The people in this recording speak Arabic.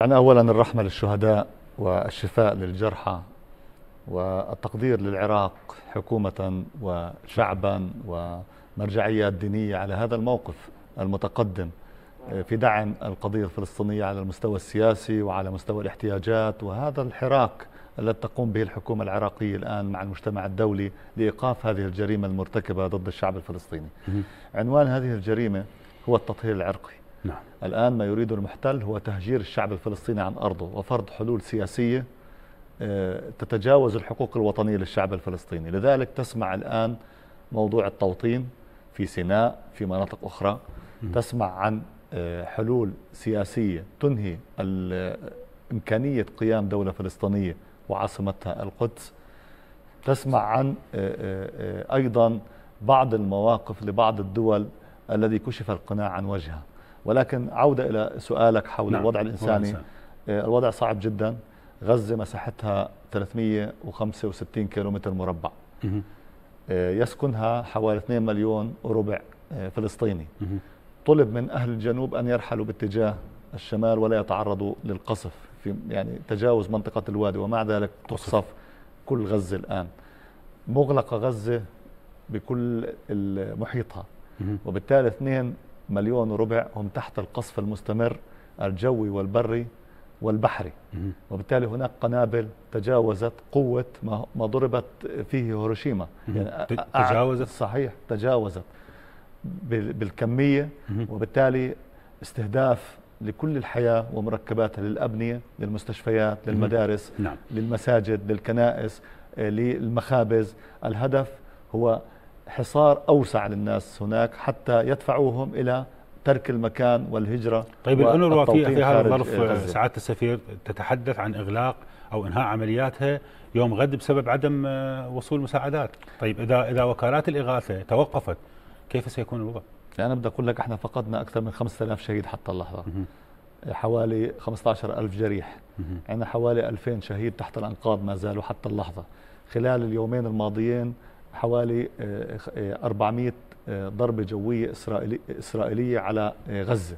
يعني أولا الرحمة للشهداء والشفاء للجرحى والتقدير للعراق حكومة وشعبا ومرجعيات دينية على هذا الموقف المتقدم في دعم القضية الفلسطينية على المستوى السياسي وعلى مستوى الاحتياجات وهذا الحراك الذي تقوم به الحكومة العراقية الآن مع المجتمع الدولي لإيقاف هذه الجريمة المرتكبة ضد الشعب الفلسطيني عنوان هذه الجريمة هو التطهير العرقي. الآن ما يريد المحتل هو تهجير الشعب الفلسطيني عن أرضه وفرض حلول سياسية آه، تتجاوز الحقوق الوطنية للشعب الفلسطيني. لذلك تسمع الآن موضوع التوطين في سيناء في مناطق أخرى. تسمع عن آه، حلول سياسية تنهي إمكانية قيام دولة فلسطينية وعاصمتها القدس. تسمع عن آه، أيضا بعض المواقف لبعض الدول الذي كشف القناع عن وجهها. ولكن عودة إلى سؤالك حول نعم. الوضع الإنساني. آه، الوضع صعب جدا. غزة مساحتها 365 كيلومتر مربع. آه، يسكنها حوالي 2 مليون وربع آه، فلسطيني. طلب من أهل الجنوب أن يرحلوا باتجاه الشمال ولا يتعرضوا للقصف في يعني تجاوز منطقة الوادي ومع ذلك تقصف كل غزة الآن. مغلقة غزة بكل محيطها. وبالتالي 2 مليون وربع هم تحت القصف المستمر الجوي والبري والبحري. وبالتالي هناك قنابل تجاوزت قوة ما ضربت فيه هيروشيما. يعني تجاوزت؟ صحيح تجاوزت. بالكمية. وبالتالي استهداف لكل الحياة ومركباتها للأبنية للمستشفيات للمدارس نعم. للمساجد للكنائس آه، للمخابز. الهدف هو حصار أوسع للناس هناك حتى يدفعوهم إلى ترك المكان والهجرة طيب الأونروا في, في هذا الظرف سعادة السفير تتحدث عن إغلاق أو إنهاء عملياتها يوم غد بسبب عدم آه، وصول مساعدات. طيب إذا إذا وكالات الإغاثة توقفت كيف سيكون الوضع؟ يعني أنا بدي أقول لك إحنا فقدنا أكثر من 5000 شهيد حتى اللحظة. حوالي 15000 جريح. عندنا حوالي 2000 شهيد تحت الأنقاض ما زالوا حتى اللحظة. خلال اليومين الماضيين حوالي 400 آه، آه، ضربة جوية إسرائيلية على آه، غزة.